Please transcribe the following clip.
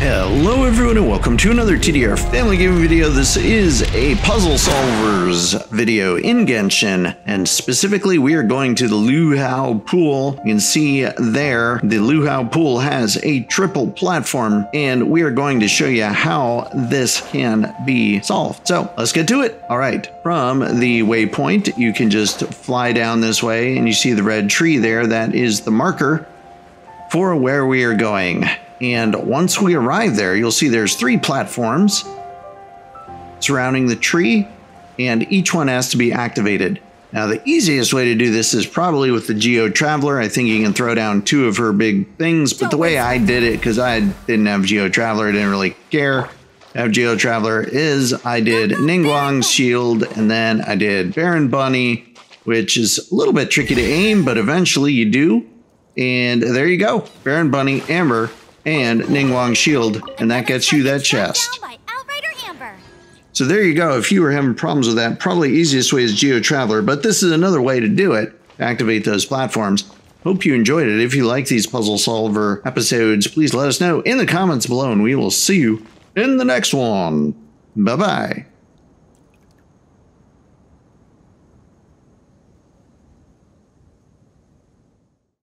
Hello everyone and welcome to another TDR family gaming video. This is a puzzle solvers video in Genshin and specifically we are going to the Luhua pool. You can see there the Luhua pool has a triple platform and we are going to show you how this can be solved. So let's get to it. All right, from the waypoint you can just fly down this way and you see the red tree there. That is the marker for where we are going. And once we arrive there, you'll see there's three platforms surrounding the tree, and each one has to be activated. Now, the easiest way to do this is probably with the Geo Traveler. I think you can throw down two of her big things, but the way I did it, because I didn't have Geo Traveler, I didn't really care have Geo Traveler, is I did Ningguang's Shield, and then I did Baron Bunny, which is a little bit tricky to aim, but eventually you do. And there you go. Baron Bunny, Amber, and Ningguang Shield, and that gets you that chest. So there you go. If you were having problems with that, probably easiest way is Geo Traveler, but this is another way to do it, activate those platforms. Hope you enjoyed it. If you like these puzzle solver episodes, please let us know in the comments below, and we will see you in the next one. Bye-bye.